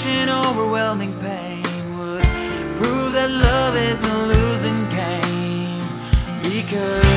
crushing, overwhelming pain would prove that love is a losing game because.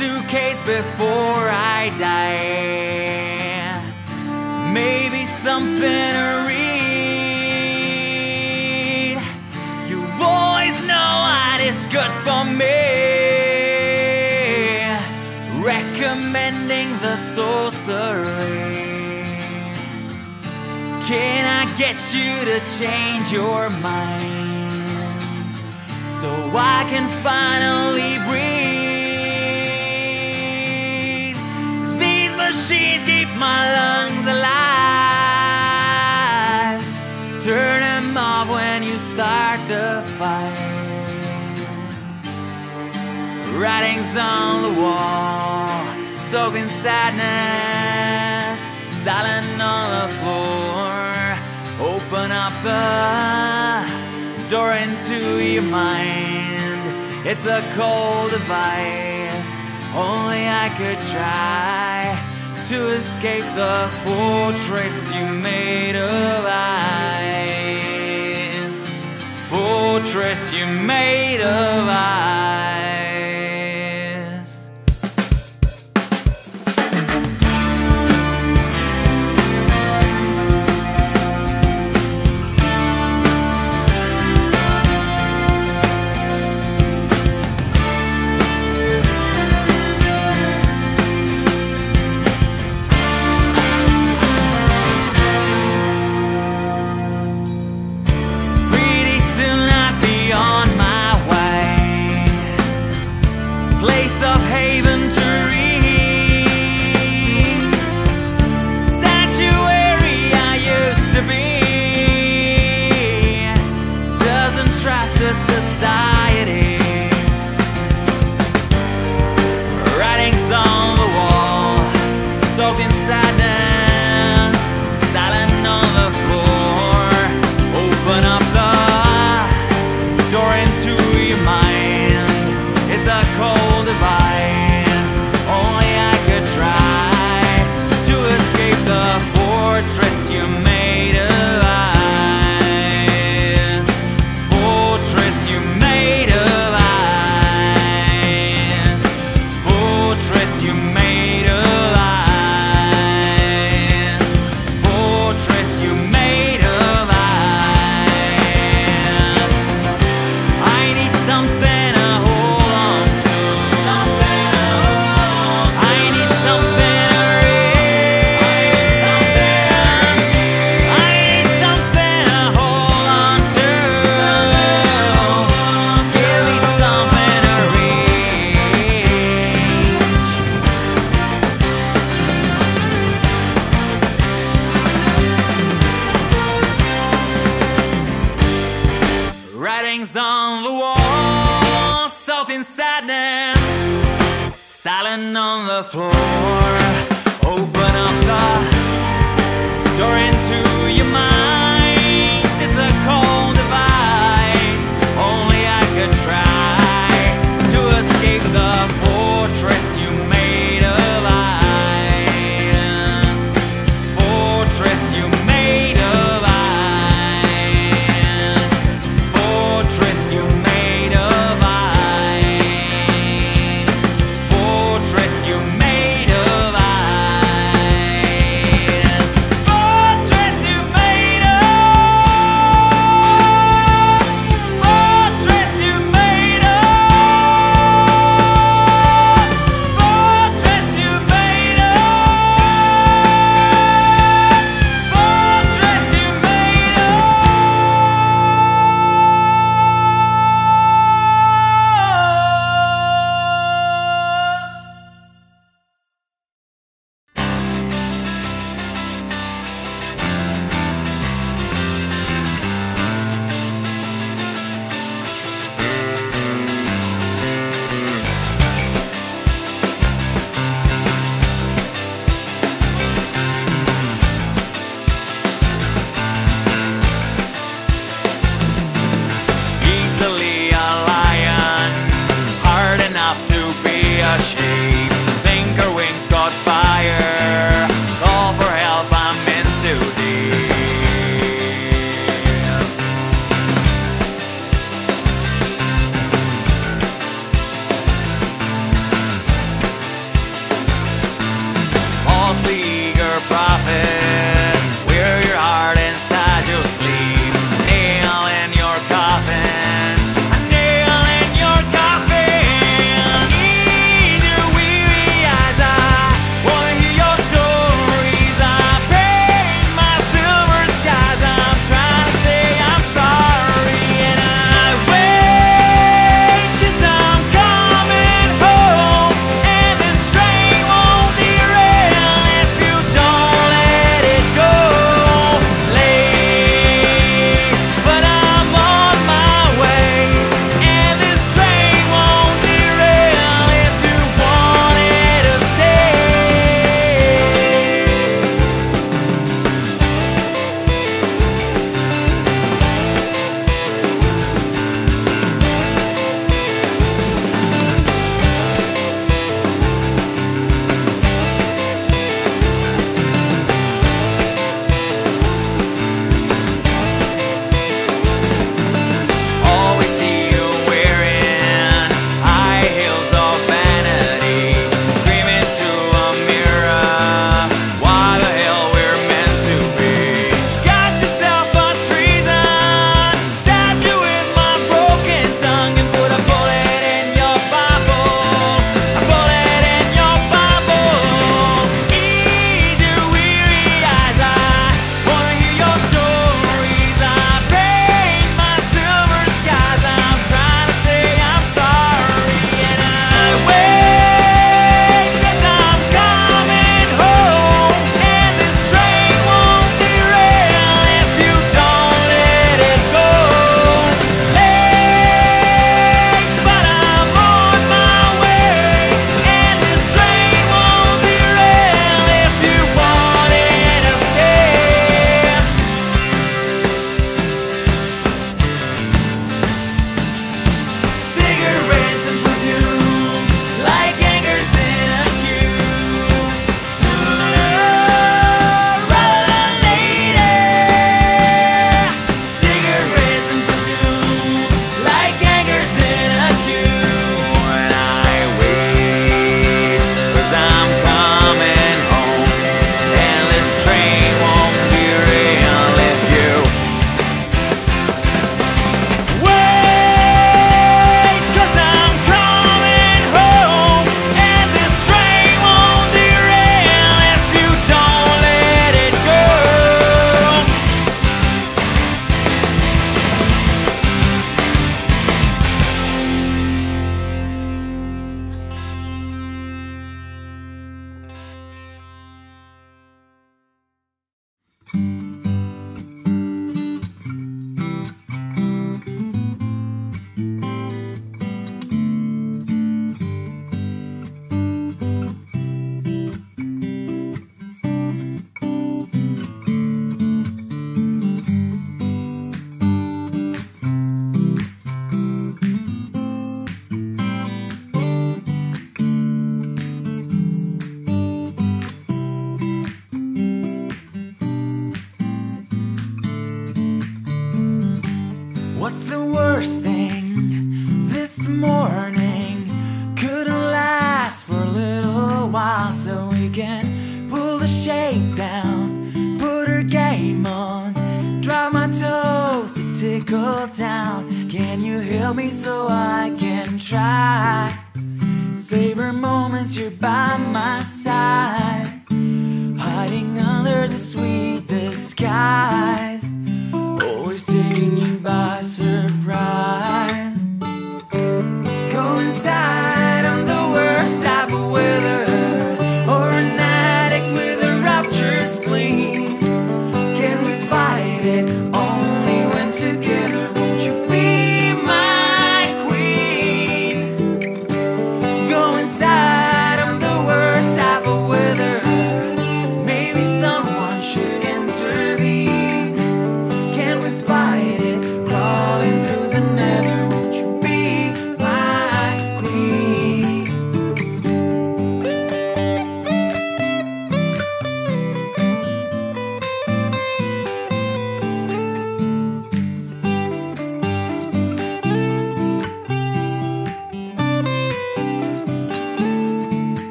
suitcase before I die. Maybe something to read. You've always known what is good for me. Recommending the sorcery. Can I get you to change your mind? So I can finally breathe. machines keep my lungs alive. Turn them off when you start the fire. Writings on the wall, soaking sadness, silent on the floor. Open up the door into your mind. It's a cold device, only I could try to escape the fortress you made of ice. Fortress you made of ice. Silent on the floor. Open up